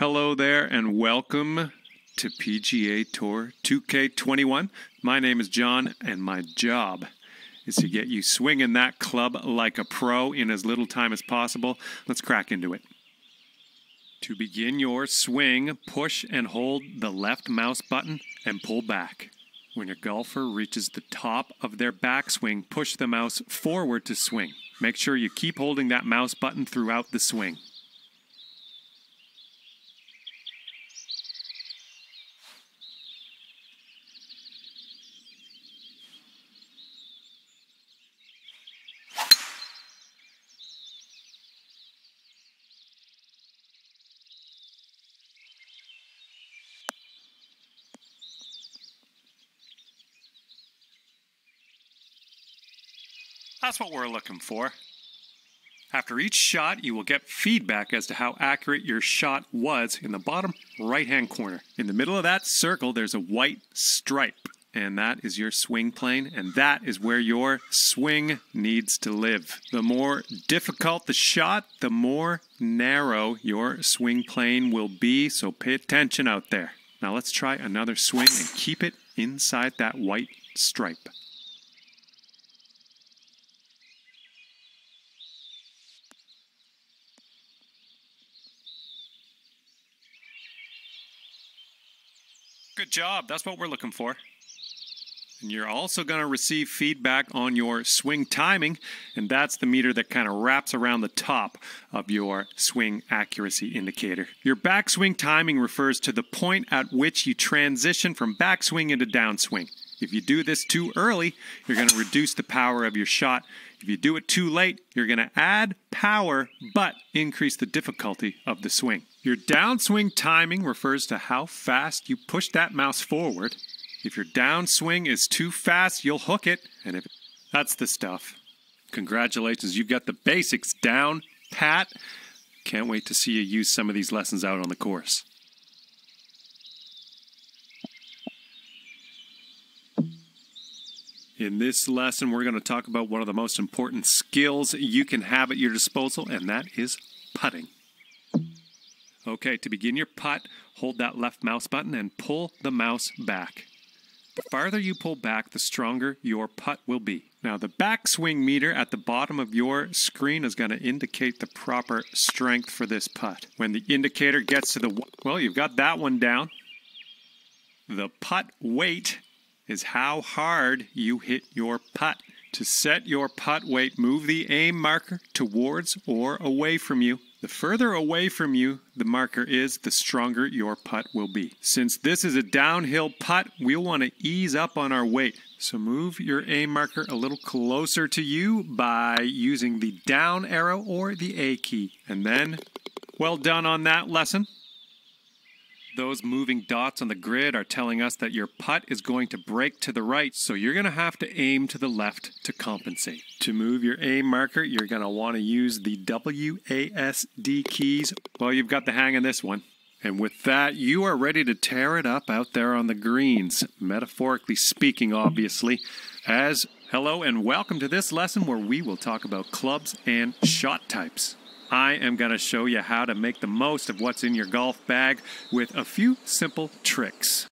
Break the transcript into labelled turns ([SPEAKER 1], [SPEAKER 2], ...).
[SPEAKER 1] Hello there, and welcome to PGA Tour 2K21. My name is John, and my job is to get you swinging that club like a pro in as little time as possible. Let's crack into it. To begin your swing, push and hold the left mouse button and pull back. When your golfer reaches the top of their backswing, push the mouse forward to swing. Make sure you keep holding that mouse button throughout the swing. That's what we're looking for. After each shot, you will get feedback as to how accurate your shot was in the bottom right hand corner. In the middle of that circle, there's a white stripe, and that is your swing plane, and that is where your swing needs to live. The more difficult the shot, the more narrow your swing plane will be, so pay attention out there. Now let's try another swing and keep it inside that white stripe. Good job. That's what we're looking for. And you're also going to receive feedback on your swing timing, and that's the meter that kind of wraps around the top of your swing accuracy indicator. Your backswing timing refers to the point at which you transition from backswing into downswing. If you do this too early, you're going to reduce the power of your shot. If you do it too late, you're going to add power but increase the difficulty of the swing. Your downswing timing refers to how fast you push that mouse forward. If your downswing is too fast, you'll hook it, and if that's the stuff. Congratulations, you've got the basics down, pat. Can't wait to see you use some of these lessons out on the course. In this lesson, we're going to talk about one of the most important skills you can have at your disposal, and that is putting. Okay, to begin your putt, hold that left mouse button and pull the mouse back. The farther you pull back, the stronger your putt will be. Now, the backswing meter at the bottom of your screen is going to indicate the proper strength for this putt. When the indicator gets to the, well, you've got that one down. The putt weight is how hard you hit your putt. To set your putt weight, move the aim marker towards or away from you. The further away from you the marker is, the stronger your putt will be. Since this is a downhill putt, we'll want to ease up on our weight. So move your aim marker a little closer to you by using the down arrow or the A key. And then, well done on that lesson. Those moving dots on the grid are telling us that your putt is going to break to the right, so you're going to have to aim to the left to compensate. To move your aim marker, you're going to want to use the WASD keys. Well, you've got the hang of this one. And with that, you are ready to tear it up out there on the greens, metaphorically speaking, obviously. As hello and welcome to this lesson where we will talk about clubs and shot types. I am going to show you how to make the most of what's in your golf bag with a few simple tricks.